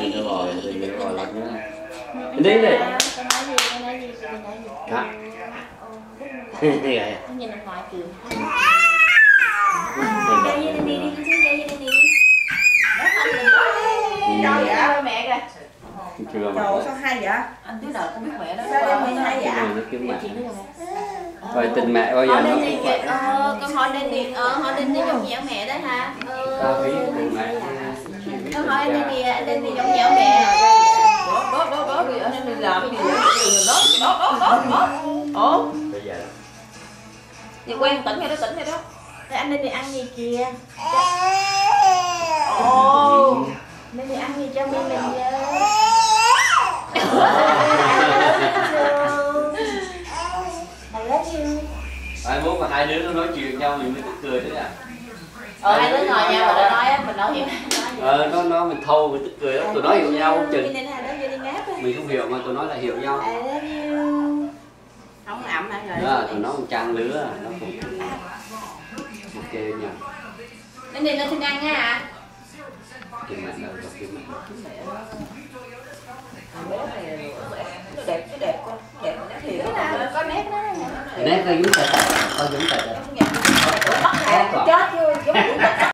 đừng có bò đừng có bò lắm nữa đi đi Con nói gì, con nói gì, con nói gì. Hả? Ồ, như vậy Nó nhìn ông ngoại kìa. Đừng Chơi với Danny đi, con xuống chơi với Danny. Nó thành mình đó. Trời ơi, mẹ kìa. chưa Trời mà ơi, sao hay vậy? Anh thiếu đợi con biết mẹ đó. Sao em hay vậy? cái này nó kiếm mẹ Chuyện đó rồi mẹ. coi tình mẹ bao giờ Hỏi nó Danny cũng kìa, vậy ờ, con hỏi Danny, ờ, hỏi Danny giống nhẽo mẹ đó hả? tao Ờ. biết tình mẹ Con hỏi Danny, Danny giống nhẽo mẹ. đó đó đó thì anh đi làm gì đó đó đó đó đó ồ bây giờ thì quen tỉnh ngay đó tỉnh ngay đó Thế anh Danny ăn gì kìa? ồ Danny ăn gì cho mẹ mình với. I love you. ai muốn mà hai đứa nó nói chuyện nhau mình mới tức cười đấy à Ờ, hai đứa ngồi nhau mà nó nói á, mình nói hiểu. ờ nó nó mình thâu mình tức cười lắm tụi nó hiểu nhau không chừng mình không hiểu mà tụi nó lại hiểu nhau. Không ẩm hả rồi đó tụi nó một trang lứa à, nó cũng ok nha. Nên đi lên xin ăn á hả? kiếm mẹ đâu rồi bé này nó đẹp cái đẹp con đẹp nó thiệt có nét đó. Nè. nét nó giống tạch tạch có giống tạch tạch